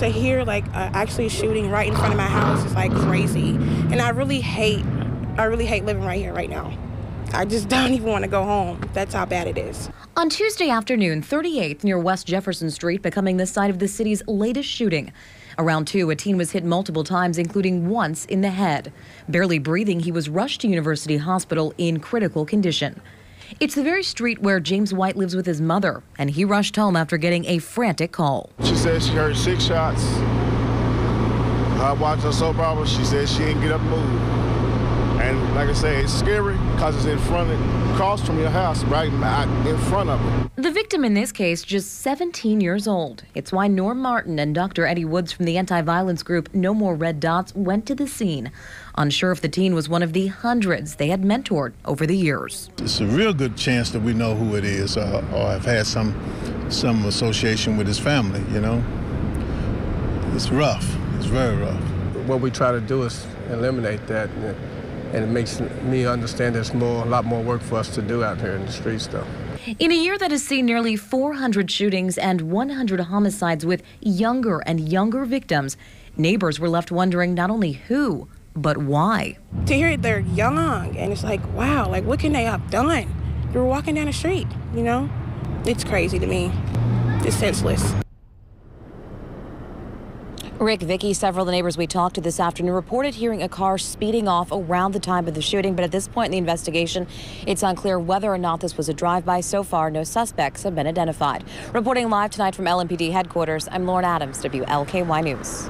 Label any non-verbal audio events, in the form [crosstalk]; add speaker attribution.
Speaker 1: to hear like uh, actually shooting right in front of my house is like crazy. And I really hate, I really hate living right here right now. I just [laughs] don't even want to go home. That's how bad it is.
Speaker 2: On Tuesday afternoon, 38th near West Jefferson Street, becoming the site of the city's latest shooting. Around 2, a teen was hit multiple times, including once in the head. Barely breathing, he was rushed to University Hospital in critical condition. It's the very street where James White lives with his mother, and he rushed home after getting a frantic call.
Speaker 3: She said she heard six shots. I watched her soap opera. She said she didn't get up and move. And like I say, it's scary because it's in front of, across from your house, right in front of it.
Speaker 2: The victim in this case, just 17 years old. It's why Norm Martin and Dr. Eddie Woods from the anti-violence group No More Red Dots went to the scene, unsure if the teen was one of the hundreds they had mentored over the years.
Speaker 4: It's a real good chance that we know who it is or, or have had some some association with his family, you know. It's rough. It's very rough.
Speaker 5: What we try to do is eliminate that and it makes me understand there's more, a lot more work for us to do out here in the streets, though.
Speaker 2: In a year that has seen nearly 400 shootings and 100 homicides with younger and younger victims, neighbors were left wondering not only who, but why.
Speaker 1: To hear they're young, and it's like, wow, like what can they have done? They were walking down the street, you know? It's crazy to me. It's senseless.
Speaker 2: Rick, Vicky, several of the neighbors we talked to this afternoon reported hearing a car speeding off around the time of the shooting, but at this point in the investigation, it's unclear whether or not this was a drive-by. So far, no suspects have been identified. Reporting live tonight from LMPD headquarters, I'm Lauren Adams, WLKY News.